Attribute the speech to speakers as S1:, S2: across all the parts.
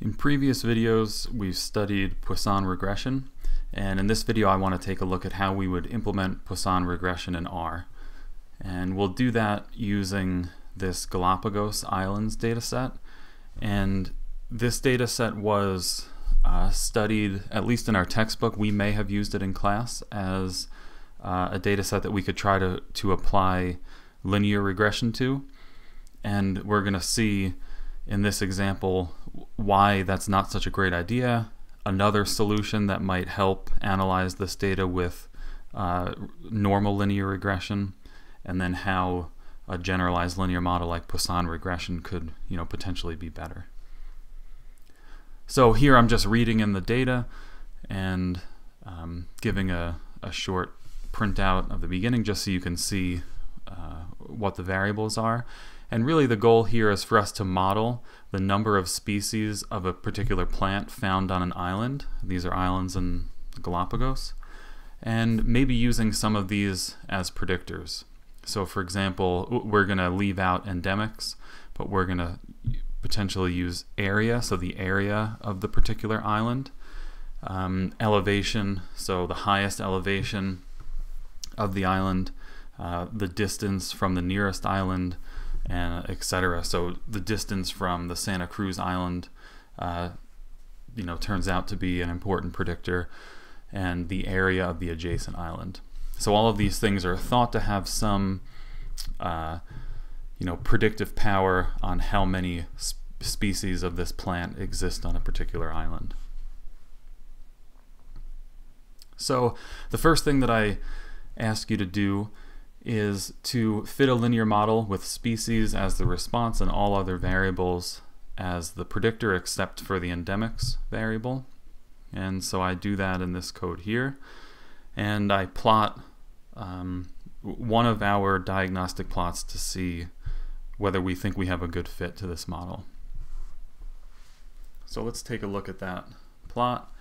S1: In previous videos, we've studied Poisson regression, and in this video I want to take a look at how we would implement Poisson regression in R. And we'll do that using this Galapagos Islands dataset. And this dataset was uh, studied, at least in our textbook, we may have used it in class as uh, a dataset that we could try to, to apply linear regression to. And we're going to see in this example why that's not such a great idea, another solution that might help analyze this data with uh, normal linear regression, and then how a generalized linear model like Poisson regression could you know, potentially be better. So here I'm just reading in the data and um, giving a, a short printout of the beginning just so you can see uh, what the variables are. And really the goal here is for us to model the number of species of a particular plant found on an island. These are islands in the Galapagos. And maybe using some of these as predictors. So for example, we're going to leave out endemics, but we're going to potentially use area, so the area of the particular island. Um, elevation, so the highest elevation of the island, uh, the distance from the nearest island, and etc. So the distance from the Santa Cruz Island, uh, you know, turns out to be an important predictor, and the area of the adjacent island. So all of these things are thought to have some, uh, you know, predictive power on how many sp species of this plant exist on a particular island. So the first thing that I ask you to do is to fit a linear model with species as the response and all other variables as the predictor except for the endemics variable. And so I do that in this code here. And I plot um, one of our diagnostic plots to see whether we think we have a good fit to this model. So let's take a look at that plot.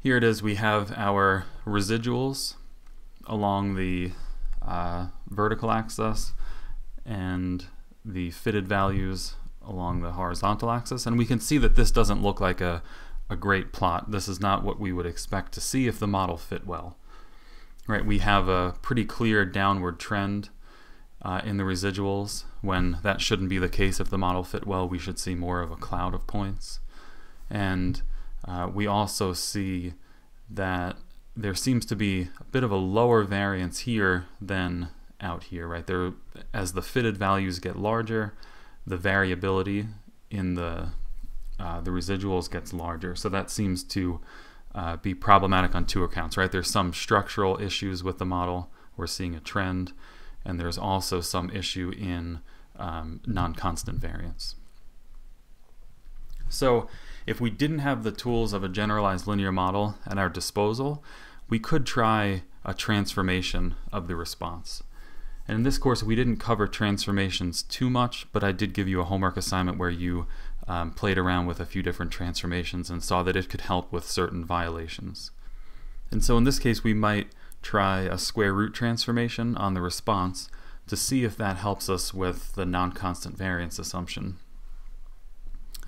S1: Here it is, we have our residuals along the uh, vertical axis and the fitted values along the horizontal axis. And we can see that this doesn't look like a, a great plot. This is not what we would expect to see if the model fit well. Right, we have a pretty clear downward trend uh, in the residuals when that shouldn't be the case if the model fit well. We should see more of a cloud of points. And uh, we also see that there seems to be a bit of a lower variance here than out here, right? There, as the fitted values get larger, the variability in the uh, the residuals gets larger. So that seems to uh, be problematic on two accounts, right? There's some structural issues with the model. We're seeing a trend, and there's also some issue in um, non-constant variance. So if we didn't have the tools of a generalized linear model at our disposal, we could try a transformation of the response. And in this course, we didn't cover transformations too much, but I did give you a homework assignment where you um, played around with a few different transformations and saw that it could help with certain violations. And so in this case, we might try a square root transformation on the response to see if that helps us with the non-constant variance assumption.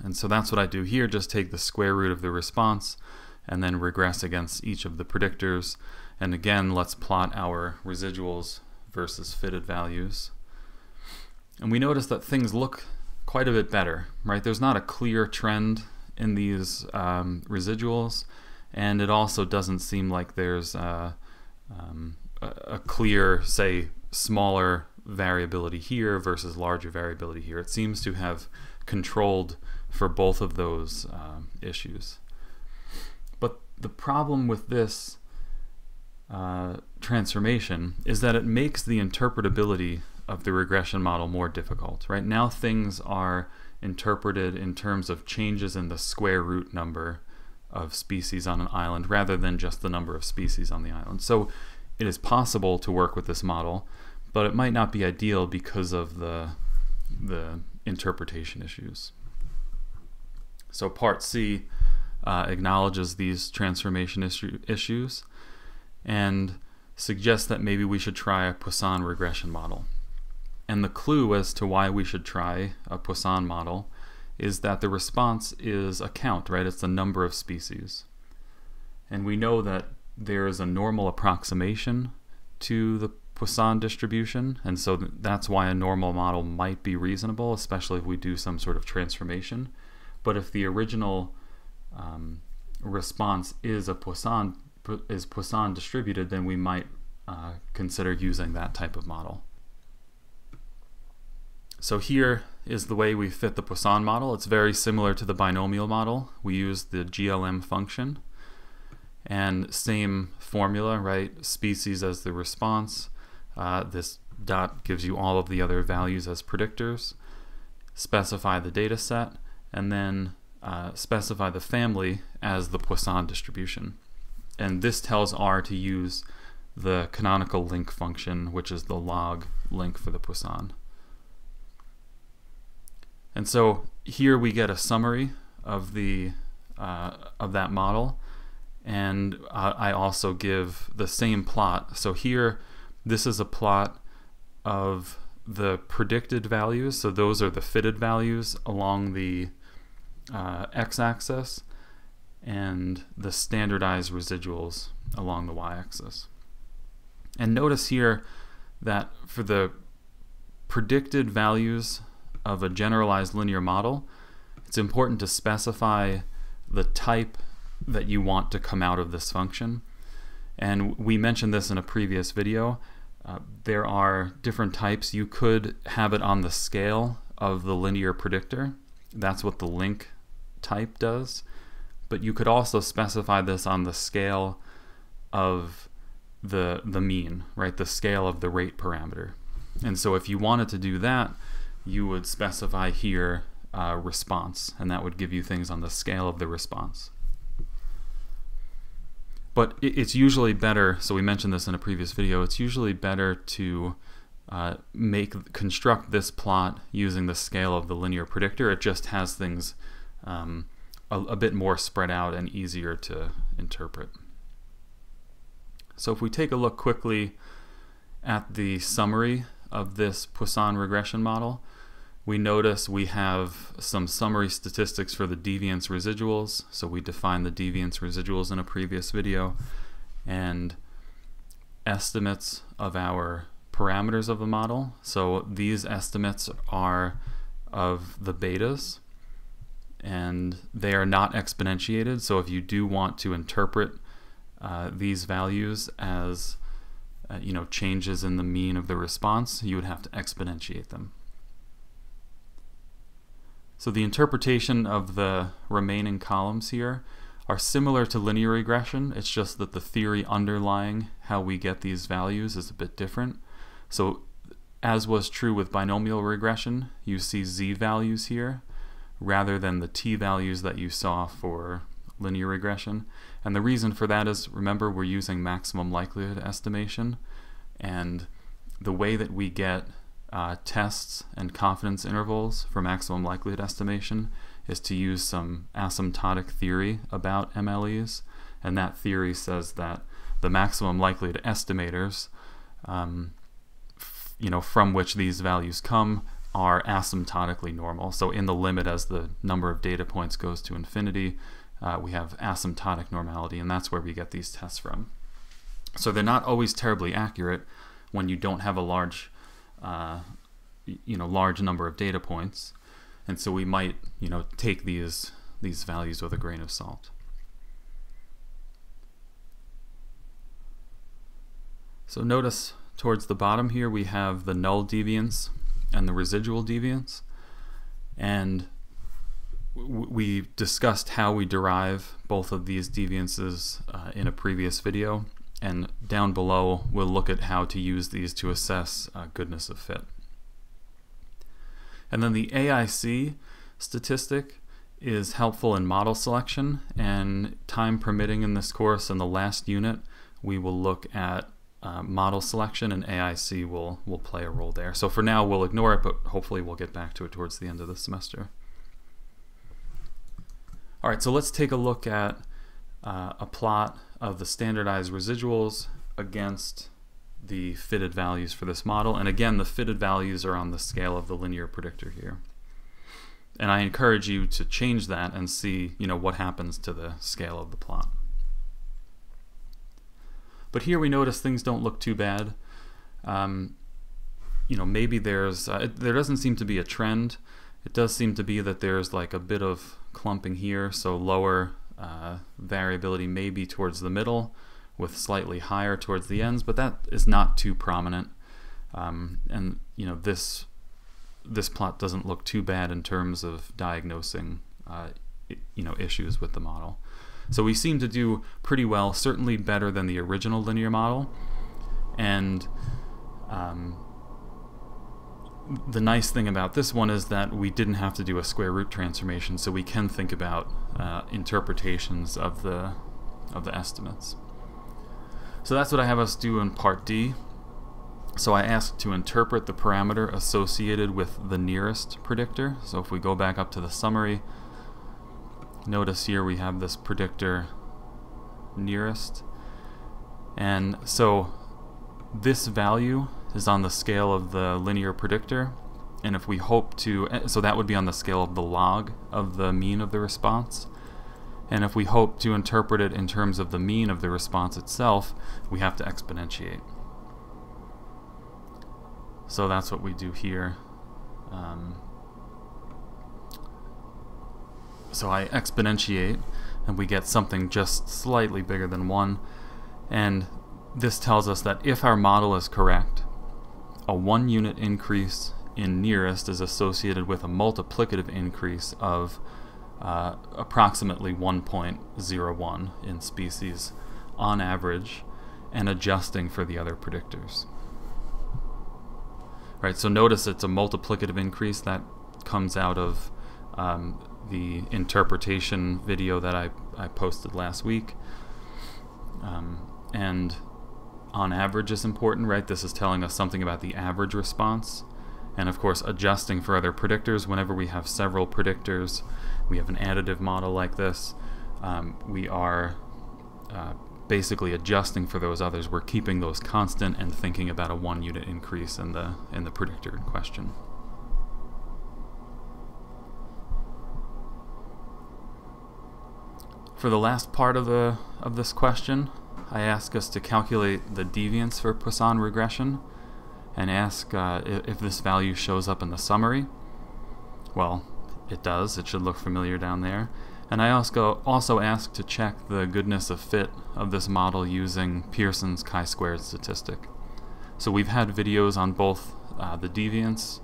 S1: And so that's what I do here, just take the square root of the response and then regress against each of the predictors. And again, let's plot our residuals versus fitted values. And we notice that things look quite a bit better, right? There's not a clear trend in these um, residuals, and it also doesn't seem like there's uh, um, a clear, say, smaller variability here versus larger variability here. It seems to have controlled for both of those um, issues the problem with this uh, transformation is that it makes the interpretability of the regression model more difficult. Right now, things are interpreted in terms of changes in the square root number of species on an island rather than just the number of species on the island. So it is possible to work with this model, but it might not be ideal because of the, the interpretation issues. So part C uh, acknowledges these transformation issue, issues and suggests that maybe we should try a Poisson regression model. And the clue as to why we should try a Poisson model is that the response is a count, right? It's the number of species. And we know that there is a normal approximation to the Poisson distribution, and so that's why a normal model might be reasonable, especially if we do some sort of transformation. But if the original um, response is a Poisson is Poisson distributed, then we might uh, consider using that type of model. So here is the way we fit the Poisson model. It's very similar to the binomial model. We use the GLM function and same formula, right? Species as the response. Uh, this dot gives you all of the other values as predictors. Specify the data set and then uh, specify the family as the Poisson distribution. And this tells R to use the canonical link function, which is the log link for the Poisson. And so here we get a summary of the uh, of that model, and I also give the same plot. So here, this is a plot of the predicted values. So those are the fitted values along the uh, x-axis, and the standardized residuals along the y-axis. And notice here that for the predicted values of a generalized linear model, it's important to specify the type that you want to come out of this function. And we mentioned this in a previous video. Uh, there are different types. You could have it on the scale of the linear predictor. That's what the link type does. But you could also specify this on the scale of the, the mean, right? The scale of the rate parameter. And so if you wanted to do that, you would specify here uh, response, and that would give you things on the scale of the response. But it's usually better, so we mentioned this in a previous video, it's usually better to uh, make construct this plot using the scale of the linear predictor. It just has things um, a, a bit more spread out and easier to interpret. So if we take a look quickly at the summary of this Poisson regression model, we notice we have some summary statistics for the deviance residuals. So we defined the deviance residuals in a previous video and estimates of our parameters of the model. So these estimates are of the betas and they are not exponentiated. So if you do want to interpret uh, these values as uh, you know changes in the mean of the response, you would have to exponentiate them. So the interpretation of the remaining columns here are similar to linear regression. It's just that the theory underlying how we get these values is a bit different. So as was true with binomial regression, you see z values here rather than the t values that you saw for linear regression. And the reason for that is, remember, we're using maximum likelihood estimation. And the way that we get uh, tests and confidence intervals for maximum likelihood estimation is to use some asymptotic theory about MLEs. And that theory says that the maximum likelihood estimators, um, you know, from which these values come, are asymptotically normal. So in the limit as the number of data points goes to infinity, uh, we have asymptotic normality, and that's where we get these tests from. So they're not always terribly accurate when you don't have a large uh, you know large number of data points, and so we might you know take these these values with a grain of salt. So notice towards the bottom here we have the null deviance and the residual deviance, and we discussed how we derive both of these deviances uh, in a previous video. And down below we'll look at how to use these to assess uh, goodness of fit. And then the AIC statistic is helpful in model selection and time permitting in this course. In the last unit we will look at uh, model selection and AIC will, will play a role there. So for now we'll ignore it but hopefully we'll get back to it towards the end of the semester. Alright, so let's take a look at uh, a plot of the standardized residuals against the fitted values for this model. And again, the fitted values are on the scale of the linear predictor here. and I encourage you to change that and see you know what happens to the scale of the plot. But here we notice things don't look too bad. Um, you know, maybe there's uh, it, there doesn't seem to be a trend. It does seem to be that there's like a bit of clumping here, so lower uh, variability maybe towards the middle, with slightly higher towards the ends, but that is not too prominent. Um, and you know this this plot doesn't look too bad in terms of diagnosing uh, you know issues with the model. So we seem to do pretty well, certainly better than the original linear model. And um, the nice thing about this one is that we didn't have to do a square root transformation, so we can think about uh, interpretations of the of the estimates. So that's what I have us do in part D. So I asked to interpret the parameter associated with the nearest predictor. So if we go back up to the summary, notice here we have this predictor nearest. And so this value is on the scale of the linear predictor. And if we hope to, eh, so that would be on the scale of the log of the mean of the response. And if we hope to interpret it in terms of the mean of the response itself, we have to exponentiate. So that's what we do here. Um, so I exponentiate and we get something just slightly bigger than 1. And this tells us that if our model is correct, a 1 unit increase in nearest is associated with a multiplicative increase of uh, approximately 1.01 in species on average and adjusting for the other predictors. Right, so notice it's a multiplicative increase that comes out of um, the interpretation video that I, I posted last week. Um, and on average is important, right? This is telling us something about the average response. And of course, adjusting for other predictors. Whenever we have several predictors, we have an additive model like this, um, we are uh, basically adjusting for those others. We're keeping those constant and thinking about a one unit increase in the, in the predictor in question. For the last part of the of this question, I ask us to calculate the deviance for Poisson regression and ask uh, if this value shows up in the summary. Well, it does. It should look familiar down there. And I also also ask to check the goodness of fit of this model using Pearson's chi-squared statistic. So we've had videos on both uh, the deviance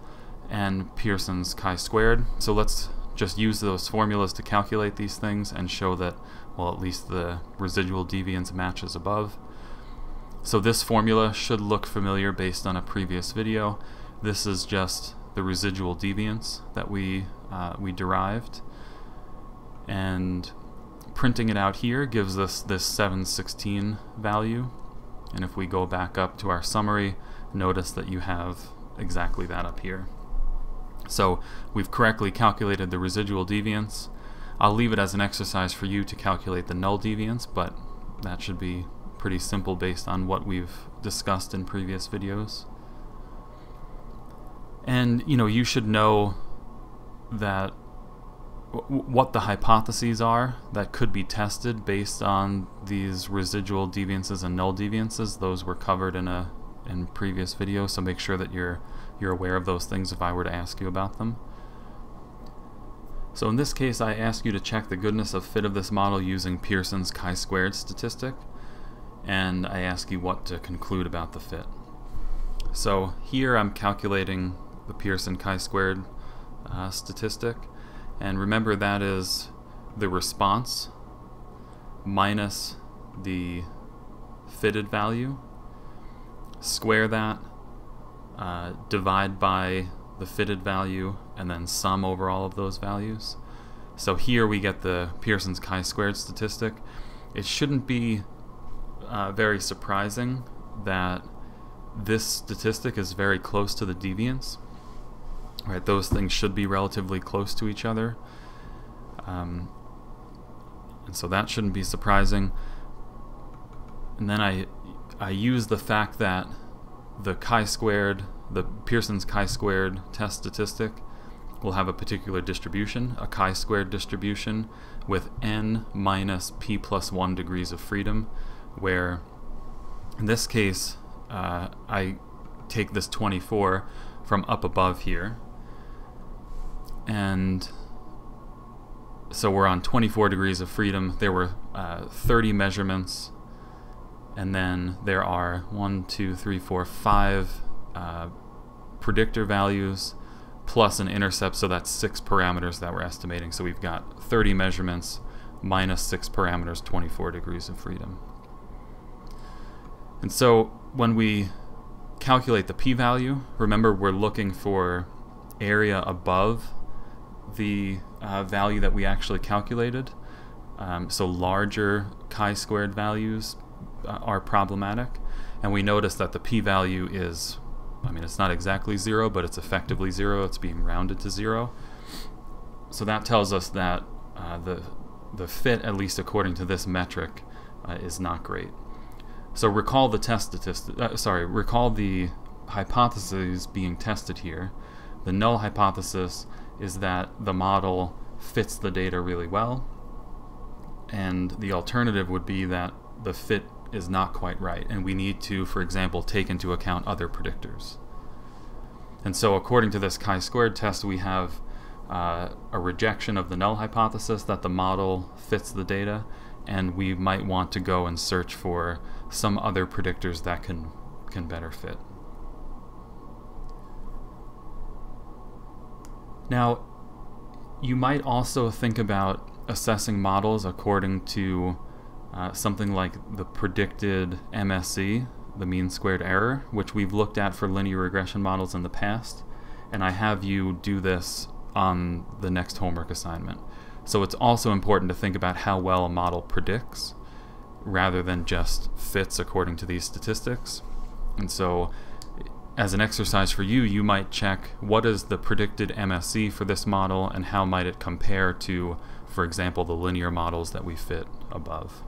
S1: and Pearson's chi-squared. So let's just use those formulas to calculate these things and show that, well, at least the residual deviance matches above. So this formula should look familiar based on a previous video. This is just the residual deviance that we, uh, we derived. And printing it out here gives us this 716 value. And if we go back up to our summary, notice that you have exactly that up here. So we've correctly calculated the residual deviance. I'll leave it as an exercise for you to calculate the null deviance, but that should be pretty simple based on what we've discussed in previous videos. And, you know, you should know that what the hypotheses are that could be tested based on these residual deviances and null deviances. Those were covered in a in previous video, so make sure that you're you're aware of those things if I were to ask you about them. So in this case, I ask you to check the goodness of fit of this model using Pearson's chi-squared statistic, and I ask you what to conclude about the fit. So here I'm calculating the Pearson chi-squared uh, statistic, and remember that is the response minus the fitted value. Square that uh, divide by the fitted value, and then sum over all of those values. So here we get the Pearson's chi-squared statistic. It shouldn't be uh, very surprising that this statistic is very close to the deviance. Right, those things should be relatively close to each other. Um, and so that shouldn't be surprising. And then I, I use the fact that the chi-squared, the Pearson's chi-squared test statistic will have a particular distribution, a chi-squared distribution, with n minus p plus 1 degrees of freedom, where in this case, uh, I take this 24 from up above here, and so we're on 24 degrees of freedom. There were uh, 30 measurements, and then there are one, two, three, four, five uh, predictor values plus an intercept, so that's six parameters that we're estimating. So we've got 30 measurements minus six parameters, 24 degrees of freedom. And so when we calculate the p-value, remember we're looking for area above the uh, value that we actually calculated. Um, so larger chi-squared values are problematic. And we notice that the p-value is, I mean, it's not exactly zero, but it's effectively zero. It's being rounded to zero. So that tells us that uh, the, the fit, at least according to this metric, uh, is not great. So recall the test statistic, uh, sorry, recall the hypotheses being tested here. The null hypothesis is that the model fits the data really well, and the alternative would be that the fit is not quite right, and we need to, for example, take into account other predictors. And so according to this chi-squared test, we have uh, a rejection of the null hypothesis that the model fits the data, and we might want to go and search for some other predictors that can, can better fit. Now, you might also think about assessing models according to uh, something like the predicted MSE, the mean squared error, which we've looked at for linear regression models in the past. And I have you do this on the next homework assignment. So it's also important to think about how well a model predicts rather than just fits according to these statistics. And so as an exercise for you, you might check what is the predicted MSE for this model and how might it compare to, for example, the linear models that we fit above.